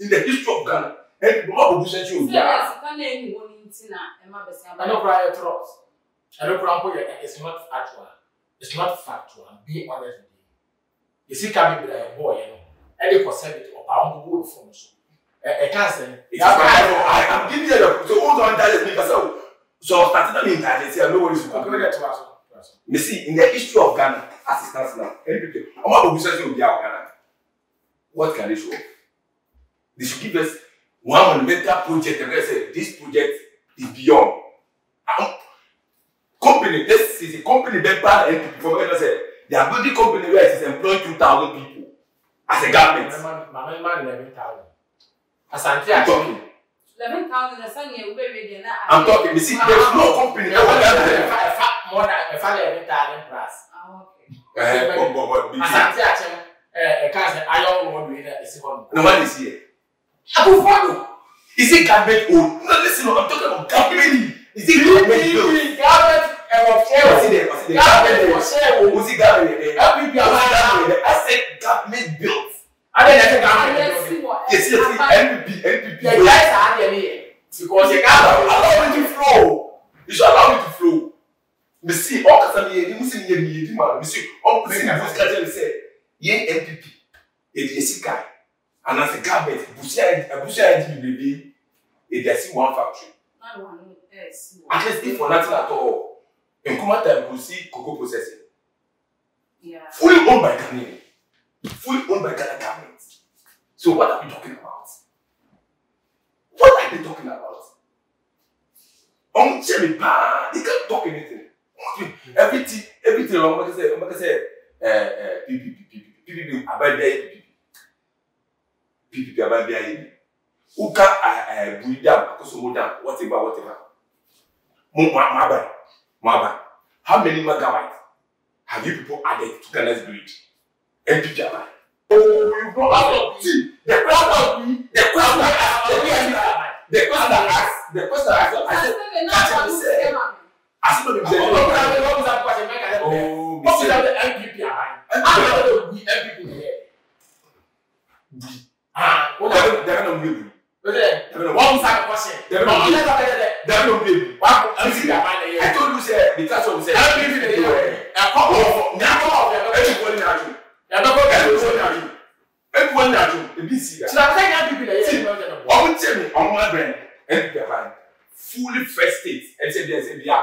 in the history of ghana ɛn bɔbɔ bɔ busa ti o bia. sɛ sika na ehu wɔn ni ti na ɛma bɛsi aba. ɛno kura yɛ trɔt ɛno kura ko yɛ it's not actual it's not factual be honest with me esika bibira yɛ bɔɔ yɛ no ɛde kɔ sɛbi ɔpa ahom bɔ o fɔm so ɛ ɛ kan sɛ. yaba ɛno i am giving you the so o don da mi kasa o so ɔtati na mi n ta de ti a no worry so. ɔkɛ bɛ kɛ to a so. mesi in the history of ghana as it stands now ɛn bi kɛ ɔmɔ bɔ busa ti o bia o ghana what can they show. They should give us one monumental project and say this project is beyond. Um, company, this is a company that and people from say they are building company where it is employing 2,000 people as a government. My man, 11,000. Asante, I'm talking. 11,000 is something you will na. I'm talking. You see, there's no company that will have more than 11,000 plus. Oh, okay. Asante, I'm talking. Because I don't want to do it. No one is here. Abufado. Is it government old? No, listen, I'm talking about government. Is it government old? Garbage ẹwọ̀fẹ́ o. Wọ́n ti dẹ̀ wọ́n ti dẹ̀ garbage old. Wọ́n ti garbage dẹ̀. Wọ́n ti garbage dẹ̀. I said garbage built. Adé yẹn ti garbage built. Yẹsi yẹsi NPP NPP. Yẹ jẹ́ sá adé mi yẹ. Because yẹ gàdá Allow me to flow. You should allow me to flow. Mesi ọkasa mi yẹ ni musi mi yẹ mi yẹ di ma. Mesi ọkùnrin mi fún sikajẹ mi sẹ, yẹ NPP, yẹ di yẹ sika anaasɛ carpet busua busua engine bebree edi asi one factory at least if for nothing at all nkuma time go see cocoa processing yeah. fully owned by ghanaian fully owned by ghana government so what are we talking about what are they talking about ɔmo kyɛ mi paa they can't talk anything everything everything ɔmo kɛsɛ ɔmo kɛsɛ ɛɛ ɛɛ ppp ppp ppp abɛɛdɛ ppp ppp aban bi ayɛ bi woka abui dam akosomo dam wɔteba wɔteba mo mo aba mo aba how many megawatt have you people added to ghana's grid npp aban. Oh, you go out of tea. The crowd of the crowd that the crowd that sẹ. ẹ bí mi lè yẹ ẹ kọ kọ fọ ní akọ ọfọ ẹ bí wọn ní adu ẹ bí wọn ní adu ẹ bí wọn ní adu ẹ bí si ya. sinapẹ ní abibi lè yẹ ẹ bí wọn ní adu. ọmọ tí mi ọmọ abẹn ẹ bí bẹ ban fully first state ẹ ti sẹ bí ẹ sẹ bí a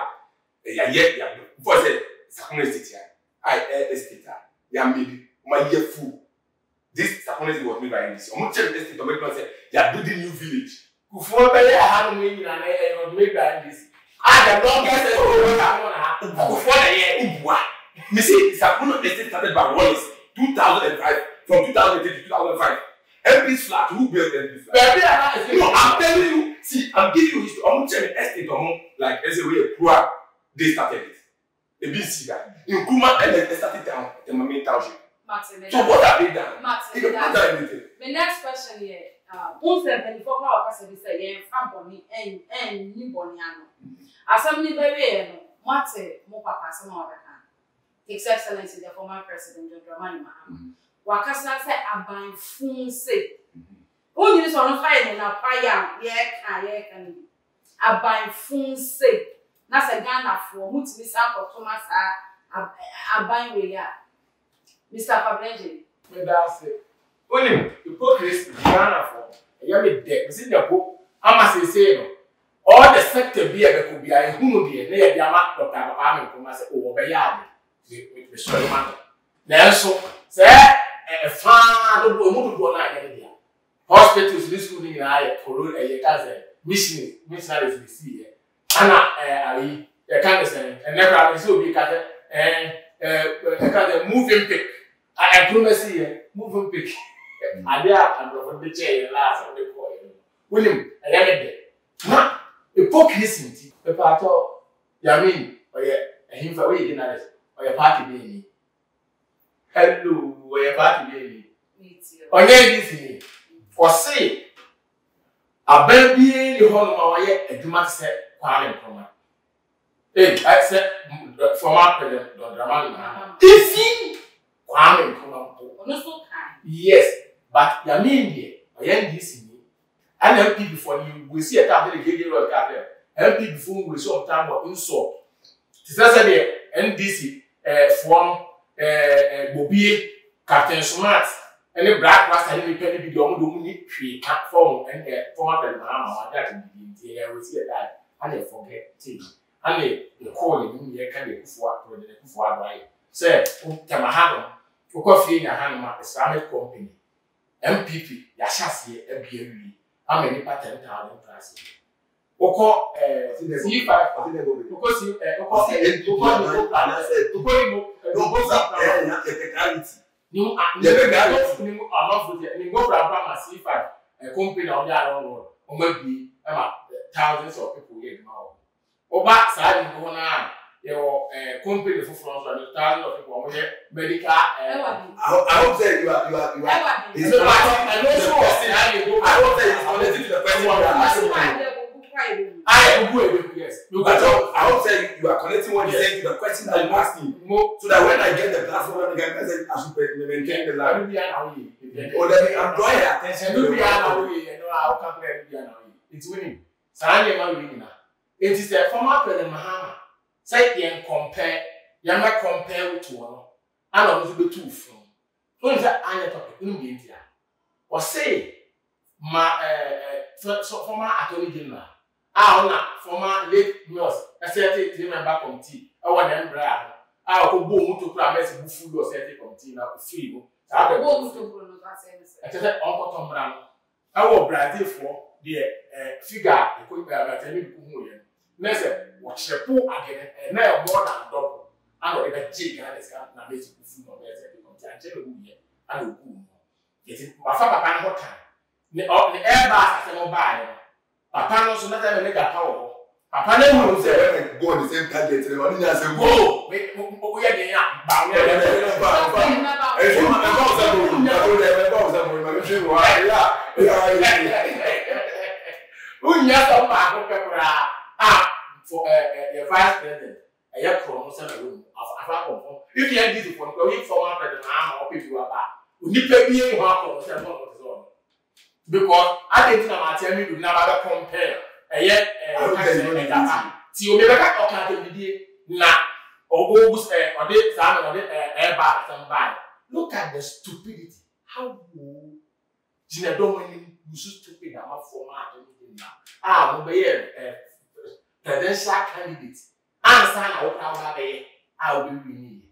ẹ yà yẹ yà fọ sẹ sakuna state ya a ẹ ẹ state a yà mí bi ọmọ yẹ full this sakuna state was made by ndc ọmọ tí mi ẹ state ọmọ ẹgbẹ sẹ yà do the new village. kùfù ọbẹ yẹ àhánu mi nyina ẹ ẹ ọdún mẹgbàá ndc and the longest to have? before the year Ubua. Me say Sakuno estate started by Wallace 2005 from 2003 to 2005. Every flat, who built every flat? No, I'm telling you, see, I'm giving you history. I'm telling you, estate among, like, as a way of poor, they started it. The BC guy. In Kuma, and then they started down, the main township. Maximilian. So what have they done? Maximilian. You The next question here. Once the twenty four hour person say yẹn fa bọni ẹn ni boni bọni ano asẹm ní bẹẹ bẹẹ yẹn mo papa asẹm a ọdaka Excellency, excellence the former president John Dramani Mahama mm-hmm. wakasa sẹ abanfun se wọn nyiri sọ ọdún fáyẹ nínú apáyà yẹ ká yẹ ká nínú abanfun se na sẹ Ghana fọ mo ti mi sá akọtọmọ sá aban mm-hmm. wẹ yá. Mr. Fabrenji. Me da se. Oni, hypocrisy Ghana for. Eya me de, me sin de ko. Ama se se no. All the sector bi e ko bi a ehunu de na ye bi ama Dr. Papa me ko ma se o be ya de. Me me sorry man. Na so, se e fa do bo mu do do na ye de. Hospitals this school ni na ye corona e ye ka se. Missionaries, missionaries we see here. Ana eh ayi, e ka se. E ne ka se obi ka se. Eh ɛka dɛ moving pic ɛdurumɛsi yɛ moving pic ade a aborɔfo de kyɛ yɛ laas ɔde kɔ yɛ wonim ɛyɛ ne dɛ na hypocrisy nti pepaatɔ yamin ɔyɛ ɛhinfa oyi di na ɔyɛ paaki bi yɛ ni hello ɔyɛ paaki bi yɛ ni ɔnyɛ yi si ni ɔsi aban bi yɛ ni hɔ nom a ɔyɛ adwuma sɛ kwame nkroma ee sɛ fɔm apɛlɛ dɔdrama nyinaa efi kwame nkrumah yes but yamma indiɛ ɔyɛ ndc ni ɛna mpp fɔ ni wesi ɛka abɛlɛ gege lɔri ka abɛlɛ mpp fɔ wesi ɔtan bɔ nsɔ te sɛ sɛ deɛ ndc ɛɛ fɔ no ɛɛ ɛɛ gbobie captain smart ɛne black rasta ne nipa ne bi deɛ ɔmo de ɔmo ne hwee ka fɔm ɛnɛ fɔm apɛlɛ nyinaa ma wɔn adi ati bibi nti ɛɛ wesi ɛka ɛna ɛfɔ kɛ tee ana yɛkɔɔ ne mu yɛka ne kufuɔ atɔde ne kufuɔ adɔ ayɛ sɛ wotama hanom wokɔ fie nya hanom a islamic company mpp yɛahyɛ aseɛ abia wie ama nipa ten thousand class yi wokɔ c5 wokɔ c wokɔ wokɔ nibo wokɔ nibo wokɔ c nimu nimu anɔfo tɛ nimu brabra ma c5 eh, company a wɔde ayɛ wɔn wɔn wɔn abie ɛma eh, thousands of people yɛ adwuma wɔ ɔba saa de ko na yɛwɔ ɛɛ company foforɔ nso a de thousand of people ɔmo yɛ medical ɛɛ. I hope say you are you are you are. Is it right? I know so. I hope say it's connected to the person you are asking for. I Google it. Yes. But I hope say you are connecting what you said to the question that you asked him. No. So that when I get the platform, I can say I should maintain the line. Or oh, then I'm drawing attention. You be an away. You know how company you be an away. It's winning. Sanni ma winning now nti sɛ fam apɛlɛ mahama sɛ yɛn kɔmpɛ yɛn bɛ kɔmpɛ wotu wɔn no ana wɔn nso bɛtu funu wɔn sɛ anyɛ tɔpɛ nnum yɛn ti a wɔse ma ɛɛ ɛ sɔ fɔma atɔni general a ɔna fɔma late nurse ɛsɛɛte tiri mɛmba kɔmiti ɛwɔ nɛn brɛ a a ɔkɔ bo omu to kura mɛsi bu fulu ɔsɛɛte kɔmiti na ofiri mu saa bɛ bo omu to kura no k'asɛ ɛsɛ ɛkyɛ sɛ ɔnkɔtɔ mbra no ɛwɔ brazil foɔ deɛ ɛɛ figa ekɔ ɛɛ ɛtɛ ne duku ho yɛ no ne sɛ wɔkyerɛ po adeɛ ɛna yɛ mɔ na dɔbɔ ana ɔde bɛgye ghana sika na bɛgye kufu na ɔbɛyɛ sɛ ɛdɔm ti akyɛ bɛgu yɛ ana ogu mu yɛti wafa papa no ho tan ne ɔ ne ɛɛba asase no baa yɛ papa no nso n'asɛ ne gata wɔ hɔ papa no ehun sɛ ɛna go on the same target ne ma ne nya sɛ go o yɛ deɛ ba o yɛ deɛ ba o ba esu ɛba o sɛ mo ɛba o sɛ mo ɛba o sɛ mo ɛba o sɛ mo ɛba o sɛ mo ɛba o sɛ mo ɛba o sɛ mo ɛba o sɛ mo ɛba o sɛ mo ɛba o sɛ mo ɛba o sɛ mo ɛba o sɛ mo ɛba o sɛ mo ɛba o sɛ mo ɛba o mo ɛba o mo ɛba o mo ɛba o mo ɛba o mo ɛba o mo ɛba o mo ɛba o mo ɛba o mo ɛba o mo ɛba o mo ɛba o mo ɛba o mo ɛba o mo ɛba o mo ɛba o mo ɛba o mo ɛba o mo ɛba o for eh, eh, yɛ vice president ɛyɛ kurɔn sɛ na wɔn afa akɔnfɔ if yɛn di dupɔ nkɔ yɛ former president ama ɔpɛ bi waba onipa bi yɛ hɔn akɔnfɔ sɛ ɛfɔ ɔtɔ sɛ ɔno because adi ti na maa ti ɛmi do na ba bɛ compare ɛyɛ ɛɛ kɛsɛ ɛdata ti omi bɛ ka ɔka atɛmidie na ɔwɔ ɛ ɔde saa na ɔde ɛ ɛɛba asɛm baa look at the stupidity how wo gyina dɔm anim you so stupid ama fɔm atɛmidie na a mo bɛ yɛ ɛ presidential candidate ansa na wọ́n kura wọ́n abẹ́yẹ a wọ́n bẹ wíwí nìyẹn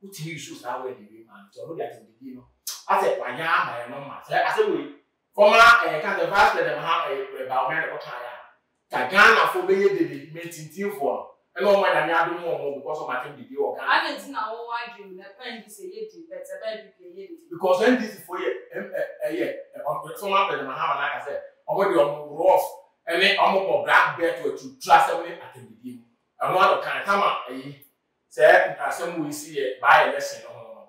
wọ́n ti ní isu saa wọ́n ẹ̀dẹ̀ wíwí máa tọ́ lórí àti ìdílé náà asẹ̀ wànyá ama ẹ̀ nọ́ọ̀mà sẹ́ asẹ̀ wòye fọ́nmà ẹ̀ kàtẹ́ vice president ha ẹ̀ ẹ̀ bá ọmọ ẹ̀ kọ́ta yá ka ghana fo bẹ́yẹ dèdè mẹ́tìntìn fọ́ ẹ̀ náà ọmọ ẹ̀ dàní adó mú ọmọ because ọmọ àti bìbí wọ ghana. adé tí na wọ́n wá jù ní ẹ̀pẹ́ ndc yé di bẹ̀tẹ̀ bẹ́ẹ̀ bí kì í yé di. because ndc fo yẹ ẹ yẹ ọmọ sọmọ apẹ̀lẹ̀ mahama náà kà sẹ́ ọmọ di ọmọ rọ́ọ̀fù ɛne ɔmo bɔ black belt wɔ tutu asɛm ne atɛmidie mu ɛmo ano kan tam a ɛyi sɛ ntaasɛm wo esi yɛ baa election no ho no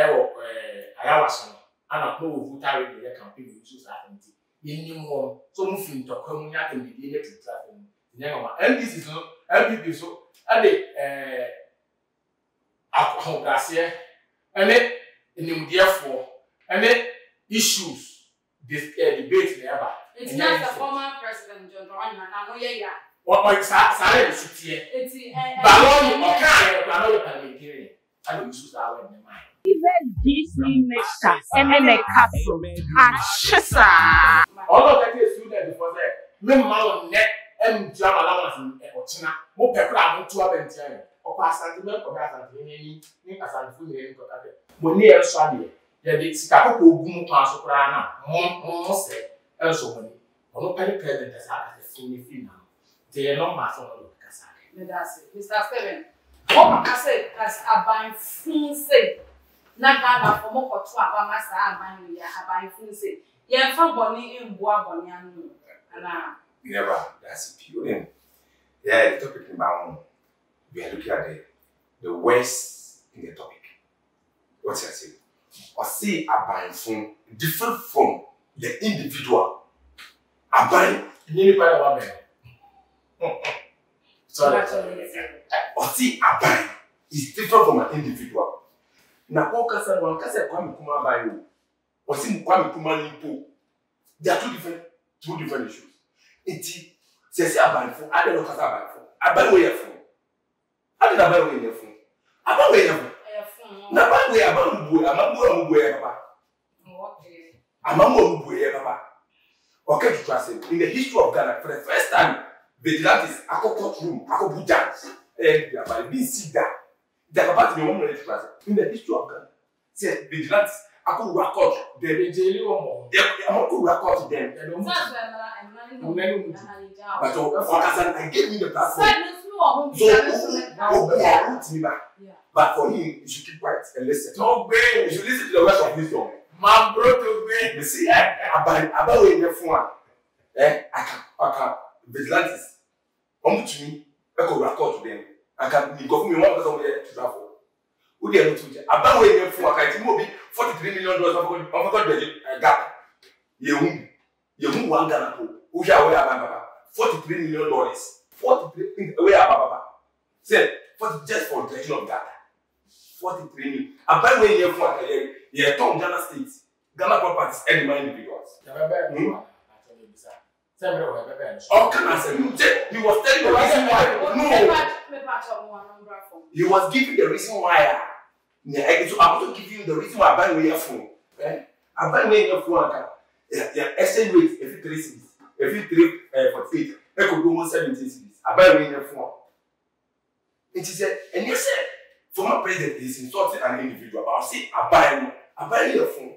ɛwɔ ɛɛ ayawaso no ana kuro wo voter radio yɛ campaign wo nso saa atɛm ti yɛnim wɔn so mo fi ntɔkwa mu ne atɛmidie ne tutu asɛm mu nyɛ ɔma ndc so npp so ɛde ɛɛ ahobraseɛ ɛne nimdeɛfoɔ ɛne issues dis ɛɛ debate na ɛba. It's not the former president John Dramani Mahama no yɛ ya. Wọ́n saa saa yɛ nsu tiɛ. Balɔn ɔka yɛ balɔn yɛ parliamentarian. Ana nsu saa wɔ ɛnɛ maa. Even DC minister ɛnɛ kaso ahyɛ saa. Ɔlọ́ kẹ́kẹ́ yẹ student bọ̀ sẹ́, mi mma wọ nẹ ẹnu tí a ma lawan fún ọ̀kyínà, mo pẹ̀ kúrò àwọn tó abẹ́ntiá yẹn. Ọkọ asante mẹ nkọ̀dá asante yẹn ní ní asante fún yẹn nkọ̀dá bẹ̀. Mo ní yẹn sọ adìyẹ, yẹ de sika kókò ogun kan so koraa náà, mo mo sẹ́ẹ̀ ɛnso wɔn ni wɔn pɛrɛ pɛrɛ bɛ kasa akasɛsɛn ne fi na de yɛ nɔmba asɔn wɔn de kasa de. mɛda ase mr seven wɔn kaka sɛ kasi abanfun se na ghana wɔn kɔtɔ abama saa aban yi ya abanfun se yɛn fa bɔnni mboa bɔnni ano ana. never that's it you know yeah the topic in my own we are looking at the the worst in the topic what you are saying or see fun, different from the individual abai, ẹni nípa yẹn wà bẹ̀rẹ̀ sorry ọtí abai is different from an individual na kọ́ kasa wọn kasa e Kwame Nkrumah abai. yìí o ọtí Kwame Nkrumah ní po they are two different two different issues nti abai abanfo adé ló kasa abai abanwo yẹ fún adé na abanwo yẹ fún abanwo yẹ fún na abanwo yẹ abanwo bu amabu amabu yẹ papa amama omubu yɛ baba ɔka tutu ase in the history of ghana for the first time vigilantes akɔkɔ room akɔbu judge ɛyɛ biaba ebi nsi da da papa ti mi wɔn mu na yɛ tutu ase in the history of ghana sɛ vigilantes akɔwura court dɛm ejeli wɔn mɔ akɔwura court dɛm ɛdɔm mu ti ɔmɛ ni mu ti bàtɔ ɔkasa I gave mi the platform so o bɛ yà o ti mi ba but for him you should keep quiet and lis ten. don't gbé you should lis ten to the words of wisdom mambro to gbé. bisi abawo yẹn yẹ fún wa ẹ aka aka vigilantes wọn tún mi ẹ kò wura kóòtù dẹ aka nìkan mi wọn kọsọ wọn yẹ tuta fọ o de ẹnu tún jẹ abawo yẹn yẹ fún wa kàìtì mọ bi forty three million dollars wọn fọkọ dẹjẹ ẹ gap yehu yehu wa gana ko o ṣe àwọn yàrá bàbà forty three million dollars forty three ẹwẹ́ yàrá bàbà sẹ forty just for dredging of gap forty three million abawo yẹn yẹ fún wa kàìtì yɛ tɔn ghana state ghana properties ɛni ma individuals. ɔkan asɛm jɛ he was telling the reason why no he was giving the reason why na ɛdi so i to give you the reason why aban wey yɛ fun aban wey yɛ fun aka yɛ exchange rate efi three six efi three forty eight ɛkò gbogbo seventeen six aban wey yɛ fun nti sɛ ɛni sɛ former president is insulting an individual but i say aban no abayi yɛ fun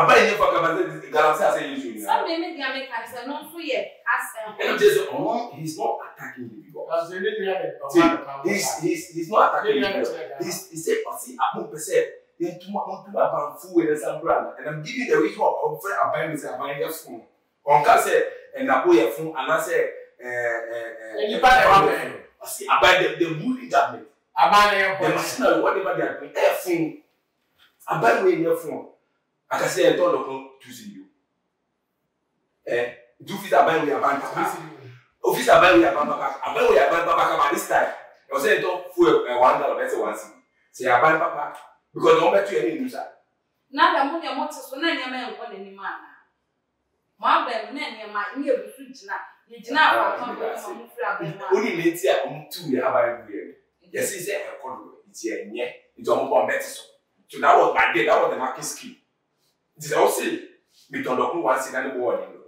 abayi yɛ fun akabase galamsey ase yi zun na. sábẹ mi di ami kan sẹ n'otu yẹ asẹ. ẹnu jẹ sẹ ọmọ not attacking the people. ọsẹ ní ní ẹ ọmọ àgbà. he is he he's not attacking the people he is he say ọsẹ àmúpẹsẹ yẹn tuma wọn tuma abanfu wẹ ẹ sanbura na and i'm giving the reason why ọmọ fẹ abayi mi sẹ abayi yẹ fun ọ̀nka sẹ ẹ̀nàkó yẹ fun anasẹ ẹ ẹ ẹ. nípa ẹ wà bẹ́ẹ̀. ọsẹ abayi the the ruling government. abayi yẹ fun. the machine na wọ́n ní bá di àgbẹ̀ ẹ̀ fun aba ne yɛ fún ọ akasɛ yɛ e tɔn lɔkɔ tu si yio ɛ e, du fi sa aban wo yaba nta ofi sa aban wo yaba papa aban wo yaba papa kama this time ɔsɛ yɛ tɔn fo ɛ one dollar bɛ sɛ one six sɛ yɛ aban papa because wɔn bɛ tu yɛ ne nusa. n'ada mu nìyɛn e mo ti so náà nìyɛn mɛ nkɔ n'anim ana mo abɛn mu náà nìyɛn ma n yɛ busu gyina yɛ gyina afa kan ah, bɛ mo mo fira abɛn mu. o ni ne ti a wɔn tu yɛ aban wo yɛ no yɛ si sɛ ɛkɔ do yɛ ti yɛ nyɛ nti wɔn bɔ ɔn bɛ ti so. So that was my day, that was the marking scheme. Nti sɛ ɔsi mitɔndɔko wa si na ne bɔ ɔdi lɔ.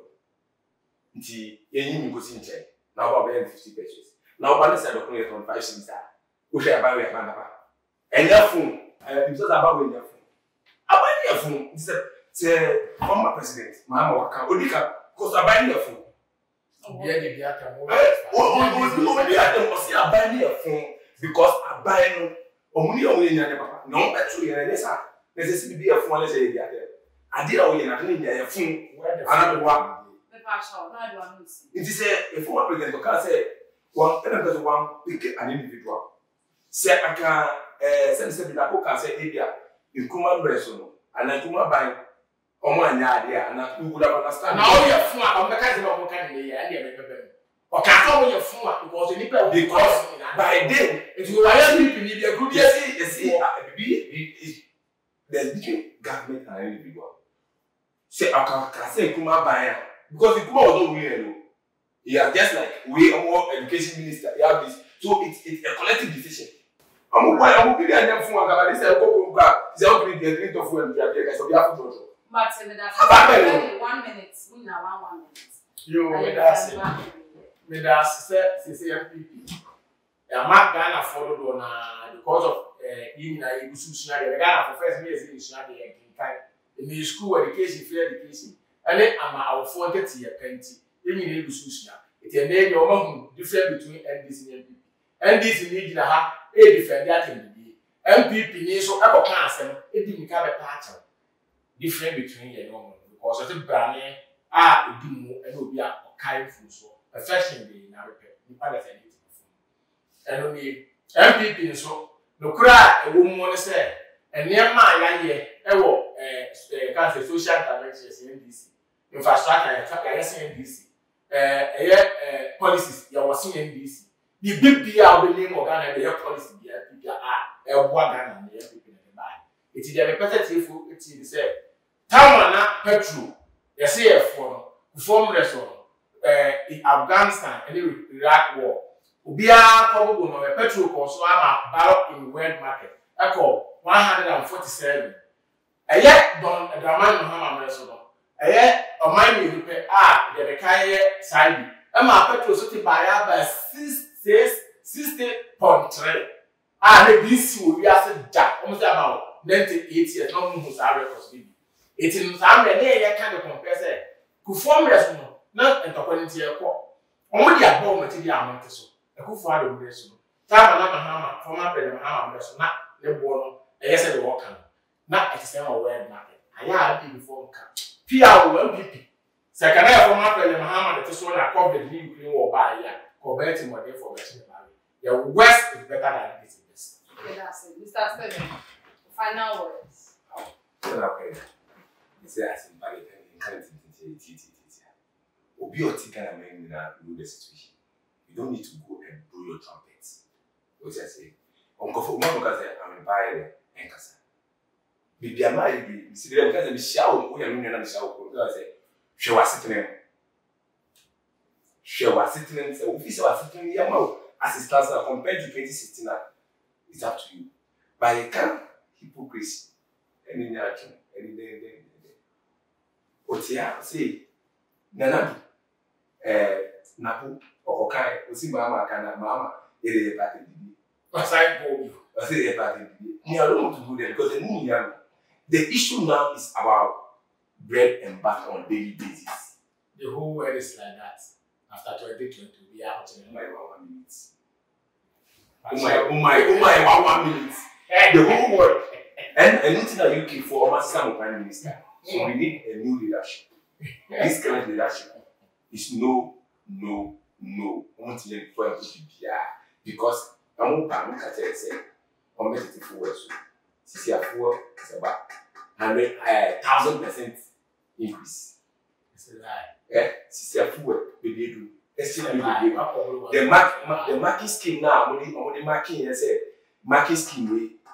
Nti eyi mi ko si nkyɛn na ɔba ɔbɛyɛ fifty purchase na ɔba ne sɛ dɔko yɛ tɔn five cents a ohwɛ abawo yɛ aban daba. Ɛnyɛ fun ɛɛ nso sɛ abawo yɛ fun. Aban yɛ fun nti sɛ sɛ former president Mahama Waka odi ka koso aban yɛ fun. Obiɛ de bi ata mo. Ɛɛ o o o o bi ata mo ɔsi aban yɛ fun because aban no ɔmo ni ɔmo yɛ nyanya papa na ɔmo bɛtu yɛrɛ ne sa na sɛ sibi bi yɛ fún ɔlɛsɛ yɛ di atɛ adeɛ a ɔyɛ na ade ne nyɛ yɛ fún anadowa nti sɛ efun wa pɛgɛntɛ ɔka sɛ wɔn ɛna mpɛ so wɔn peke ani individual sɛ aka ɛɛ sɛbi sɛbi na ko ka sɛ ebi nkuma mbɛ so no ana nkuma ban ɔmo anya adeɛ ana nkula ba na stand. na ɔyɛ fún a ɔmo bɛka sɛ ɔmo ka ne yɛ ɛna ɛbɛbɛ bɛ mu ọ̀ka tó wọ́n yẹ fún wa because nípa ìwé because by then ètò ìwà yẹn ní ìpìlẹ̀ ibi ẹ̀kú díẹ̀ sí ẹ̀sí àbí there's between government and individual ṣe àkàkàsí ìkúmá báyà because ìkúmá ọ̀dọ́ wúlò ẹ̀ lọ he are just like we ọmọ education minister he have this so it's it's a collective decision ọmọ bọ́ ẹ̀ ọmọ bíbí ẹ̀yẹ fún wa kàbá ní sẹ́yìn kókó nǹkan ṣe ọ̀gbìn ìdí ẹ̀dín tó fún ẹ̀ nígbà bí ẹ̀ka ìṣọ̀bí àfọ̀jọ̀ jọ. Martin, that's one minute. One minute. One minute. You, that's it mede ase sɛ sese npp ama ghanafoɔ dodoɔ naa because of yi nyinaa yɛ gusu sua deɛ ghanafoɔ first mi yɛ sɛ yɛsua deɛ yɛ nkenkan ɛmi school education free education ɛne ama awofoɔ ntɛte yɛ pɛnti yɛ nyinaa yɛ gusu sua eti ɛnna yɛ wɔn ahu difference between ndc ne npp ndc ne gyina ha ɛyɛ defɛndi atɛnibie npp ne nso ɛkɔ kan asɛm ɛdi nika bɛ paakyɛw Different between yɛn wɔn because ɔte brane ah, a odi mu ɛna obi a ɔkae funsoɔ ɛfɛhyɛn bi na repɛ nipa na fɛn yi ɛno ne npp nso nokura a ɛwɔ mu no sɛ nneɛma a yɛayɛ ɛwɔ ɛɛ kansa social interventions ndc infrastructure yɛka yɛyɛ sɛ ndc ɛɛ ɛyɛ ɛɛ policies yɛwɔ sɛ ndc biribi bia a wɔbɛnye mu ghana yɛyɛ policy bia bia a ɛboa ah, ghana na yɛ npp na ɛba yɛ eti deɛ mepɛ sɛ tiefo eti sɛ taama na petro yɛsɛ yɛ foɔ no foɔ mmerɛ so no Eh, in afghanistan ne iraq war obiara kɔ gbogbo nɔɔmɛ petrol kɔ so ama barrel in the world market ɛkɔ one hundred and forty seven ɛyɛ dɔn ɛdraman eh, muhammad mɛrɛ so dɔn ɛyɛ ɔman mmienu pɛ a deɛ ɛka yɛ saa bi ɛma petrol so ti baayɛ aba six six sixty point three a ne bi si wɔ wiase gya wɔn sɛ ama wɔ eighty, eight years na wɔn mu saa records bi bi eti saa mmerɛ ne yɛ yɛ ka de compare sɛ kufuo mmerɛ so no na ntɔkwa ne ti ɛkɔ wɔn de abɔ wɔn ti di a wɔn ti so ɛkofo adi wɔn bɛsi no taama na mahama fam abɛ na mahama bɛ so na ne boɔ no ɛyɛ sɛ de ɔka no na ɛte sɛ ɛwɔ wɔyɛ na ayɛ a bi before nka pia wɔ npp sɛ kana yɛ fam abɛ na mahama de ti so na covid ne nkiri wɔ ɔba ayɛ a kɔbɛn ti mɔden fɔ ɔbɛn ti ne ba yɛ the is better than it is best. Mr. Stephen, final words. Ṣé o náà kọ́ ẹ̀ ẹ́ ṣe àṣìbáyé ẹ̀ obi a ɔte ghana man nyinaa know the situation you don't need to go and blow your trumpet wosi ase nkɔfo mu ɔmo kasa amebaayi dɛ ɛnkasa beebi ama yi bi misiri dɛ nkasa mehyia wo wo yɛ me nua na mehyia wo kuro nkasa sɛ hwɛ w'asetena mu hwɛ w'asetena mu sɛ ofi sɛ w'asetena mu yɛ ma wo assistance na compared to twenty sixteen na ah, it's up to you but yɛ ka hypocrisy ɛne nyɛ atwene ɛne dɛn dɛn dɛn ɔte a sɛ nana do ɛɛ eh, napo ɔkɔkae osi maama kana maama yɛrɛ yɛ paaki bibi. wasaɛ e bɔɔ bi. ɔsi yɛ paaki bibi ni a lóun tuntun dɛ because ɛnu yɛ no the issue now is about bread and back on daily basis. the whole world is like that after twenty twenty we are out in the world. one minute. umar umar umar wa one minute. the whole world and ɛnu that you keep for almost ɔma sisan prime minister so we need a new leadership this kind of leadership is no no no wọn ti yẹ before ẹ kó fi bia because àwọn ba mi kàtẹ ẹsẹ wọn bẹ tètè fowó ẹsọ sisi àfowó ẹsẹba hundred ẹ thousand percent increase ẹ eh, sisi àfowó bèbè edu ẹsẹ mi bèbè the mark the marking scheme náà àwọn ọmọdé marking yẹn sẹ marking scheme wey.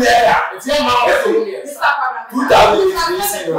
same era. two thousand eighteen eh, sí ni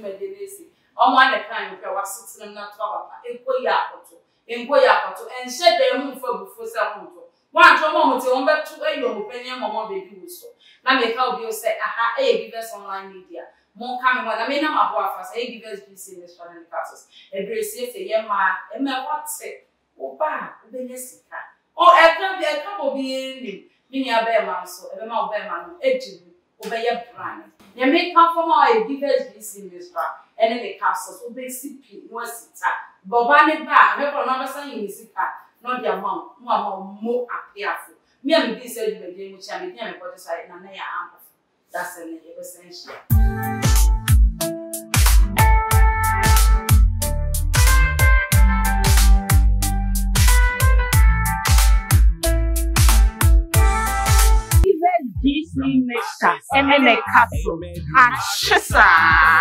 wọn. ọmọ anẹ kan yìí pẹ wá sí tìrìmù náà tó àbàbà èkó yẹ àkọtọ èkó yẹ àkọtọ ẹ ń ṣẹdẹ ẹmu fún ẹbùfó sẹwọn tó wọn àjọ ọmọ ọmọ tí wọn bẹ tú ẹyọ ọmọ pẹ ní ẹmọ ọmọ bèbí wò sọ na meka obi sɛ aha ɛyɛ bivers online media monka me hɔ na menam aboa fa sɛ ɛyɛ bivers bc ne sɔre ne classes ɛberɛ sie sɛ yɛ mmaa ɛma ɛwɔ te ɔba a ɔbɛnya sika ɔ ɛka bi ɛka bɔ bi nim ne nua bɛrima nso ɛbɛma ɔbɛrima no agye mu ɔbɛyɛ brane na mmeka fam a ɔyɛ givers bi si ne so a ɛne ne capsules ɔbɛsi pii na ɔsi ta bɔba ne ba a mɛkɔ na ɔbɛsa yi ne sika na ɔde ama mo ama mo apeafo mmea mi bi sɛ ɛdi bɛ di mu kyɛn mi di a mi kɔ de so ayɛ na ne yɛ ampɔfo dasɛ ne yɛ bɛsɛn hyia. emeka castle achisa